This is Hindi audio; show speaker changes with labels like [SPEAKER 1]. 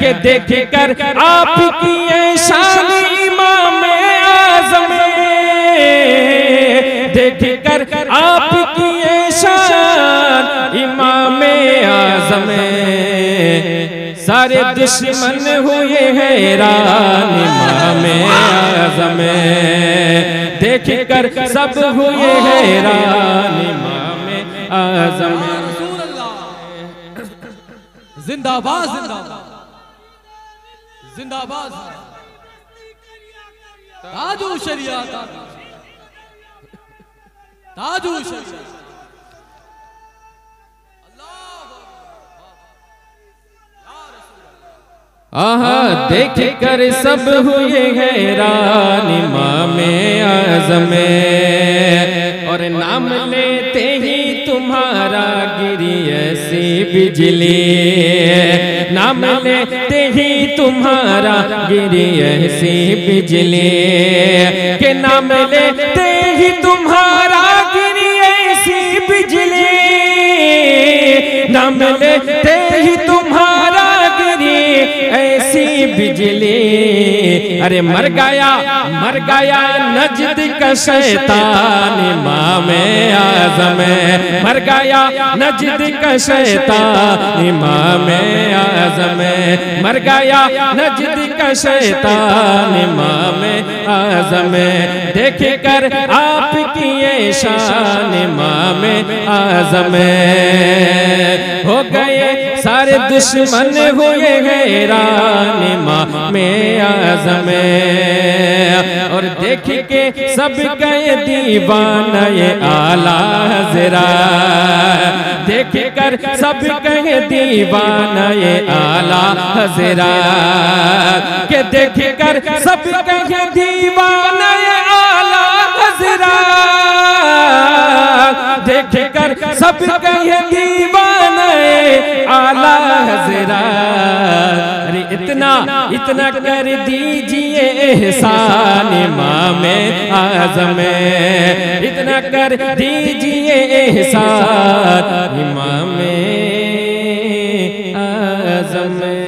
[SPEAKER 1] के देख कर आपकी शान इमाम आज़म देख कर आपकी शान इमाम आज़म सारे दुश्मन हुए हैरान इमाम आज़म देख कर सब हुए हैरान इमाम आज़म
[SPEAKER 2] जिंदाबाद। जिंदाबाद। जिंदाबाद ताजू शरिया ताजू शरिया।
[SPEAKER 1] आहा, देख कर सब हुए हैरान इमाम आज़म। और नाम लेते ही तुम्हारा गिरी ऐसी बिजली। नाम लेते ही तुम्हारा गिरी ऐसी बिजली। के नाम लेते ही तुम्हारा गिरी ऐसी बिजली। नाम लेते ही तुम्हारा गिरी ऐसी बिजली। अरे मर गया मर गया नजद का शैतान इमाम आज़म मर गया नजद का शैतान इमाम आज़म मर गया नजद का शैतान इमाम आज़म देख कर आपकी शान इमाम आज़म दुश्मन हुए हैरान इमाम आज़म। और देख के सब गए दीवाना ये आला हजरा देख कर सब कहे दीवाना ये आला हजरा के देख कर सब कहे दीवान ये आला हजरा देख कर सब कहे इतना कर दीजिए एहसान इमाम आज़म इतना कर दीजिए एहसान इमाम आज़म।